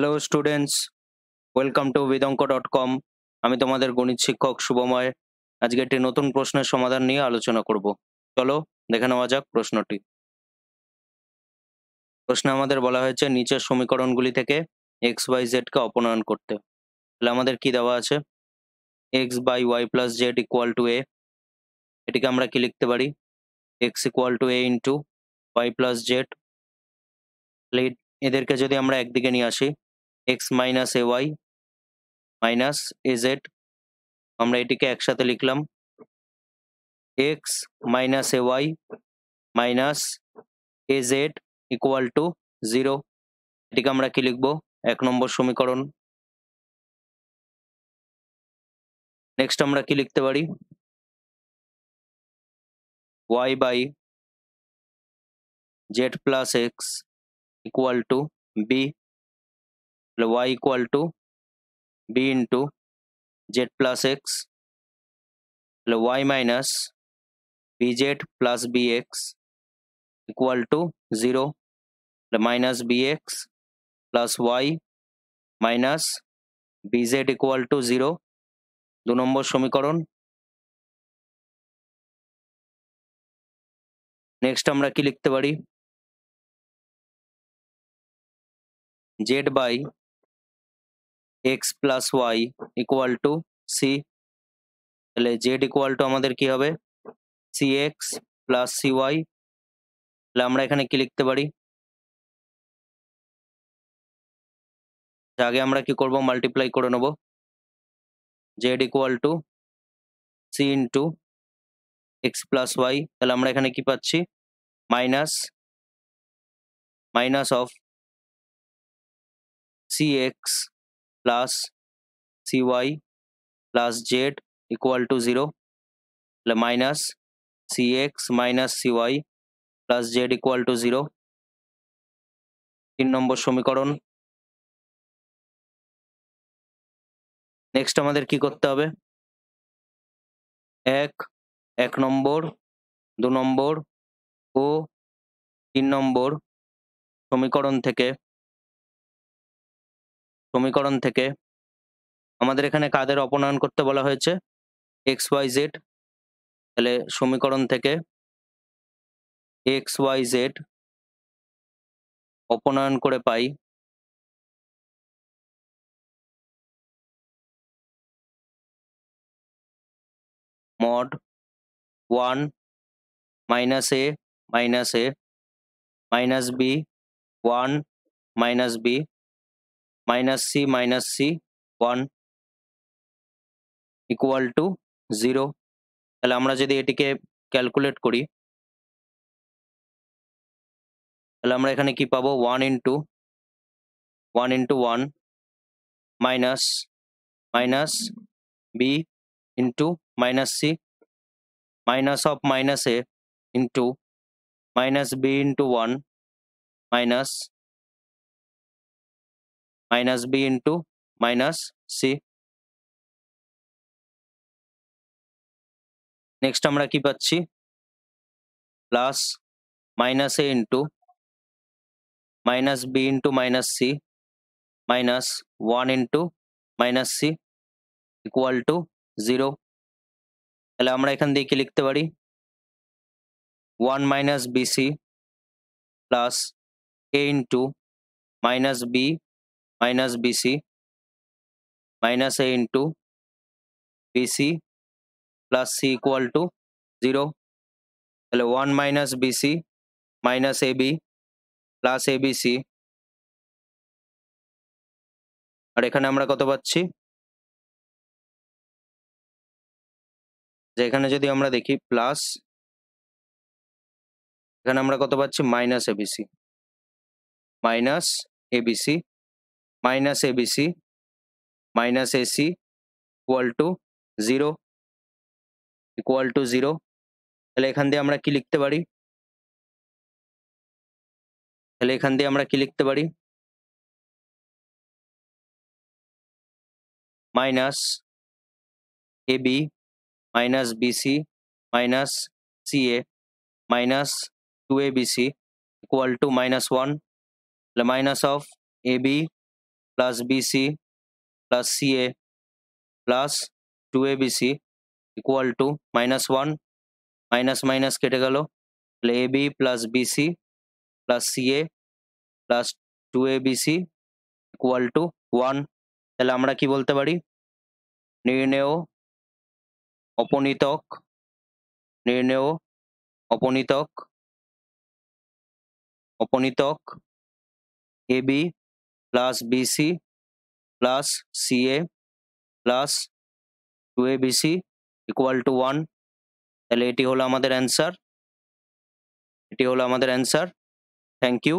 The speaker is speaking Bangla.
Hello students welcome to Vedanka dot com আমি তোমাদের গণিত শিক্ষক শুভময়। আজকে একটি নতুন প্রশ্নের সমাধান নিয়ে আলোচনা করব। চলো, দেখে নেওয়া যাক প্রশ্নটি। প্রশ্নে আমাদের বলা হয়েছে, নিচের সমীকরণগুলি থেকে এক্স বাই জেডকে অপনয়ন করতে। তাহলে আমাদের কি দেওয়া আছে? X by y plus z equal to a এটিকে আমরা কি লিখতে পারি? X equal to a into y plus z এদেরকে যদি আমরা একদিকে নিয়ে আসি x minus a y minus a z আমরা এটিকে একসাথে লিখলাম। X minus a y minus a z equal to zero এটিকে আমরা কি লিখব? এক নম্বর সমীকরণ। নেক্সট আমরা কি লিখতে পারি? Y by z plus x equal to b তাহলে y equal to b into z plus x তাহলে y minus b z plus b x equal to zero তাহলে minus b x plus y minus b z equal to zero দু নম্বর সমীকরণ। নেক্সট আমরা কি লিখতে পারি? Z by x plus y equal to c তাহলে জেড ইকুয়াল টু আমাদের কি হবে? C x plus c y তাহলে আমরা এখানে কি লিখতে পারি? আগে আমরা কি করব? মাল্টিপ্লাই করে নেব। Z equal to c into x plus y তাহলে আমরা এখানে কি পাচ্ছি? Minus minus of c x plus c y plus z equal to zero তাহলে minus c x minus c y plus z equal to zero তিন নম্বর সমীকরণ। নেক্সট আমাদের কি করতে হবে? এক এক নম্বর, দু নম্বর ও তিন নম্বর সমীকরণ থেকে সমীকরণ থেকে। আমাদের এখানে কাদের অপনয়ন করতে বলা হয়েছে? এক্স ওয়াই জেড তাহলে সমীকরণ থেকে এক্স ওয়াই জেড অপনয়ন করে পাই। Mod one minus A minus A minus B one minus B minus C minus C one equal to zero তাহলে আমরা যদি এটিকে ক্যালকুলেট করি, তাহলে আমরা এখানে কি পাবো? One into one into one minus minus B into minus C minus of minus A into minus B into one minus minus B into minus C next আমরা কি পাচ্ছি plus minus A into minus B into minus C minus one into minus C equal to zero তাহলে আমরা এখান দিয়ে কি লিখতে পারি one minus BC plus A into minus B minus BC minus A into BC plus C equal to zero তাহলে one minus BC minus A B plus A B C আর এখানে আমরা কত পাচ্ছি? যে এখানে যদি আমরা দেখি প্লাস এখানে আমরা কত পাচ্ছি? Minus ABC minus ABC minus ABC minus AC equal to zero equal to zero তাহলে এখান দিয়ে আমরা কি লিখতে পারি? তাহলে এখান দিয়ে আমরা কি লিখতে পারি? Minus AB minus BC minus CA minus two A BC equal to minus one তাহলে minus of A B plus BC plus CA plus two A BC equal to minus one minus minus কেটে গেল। তাহলে A B plus BC plus CA plus two A BC equal to one তাহলে আমরা কি বলতে পারি? নির্ণেয় অপনীতক নির্ণেয় অপনীতক অপনীতক A B plus BC plus CA plus two A BC equal to one তাহলে এটি হলো আমাদের অ্যান্সার এটি হলো আমাদের অ্যান্সার থ্যাংক ইউ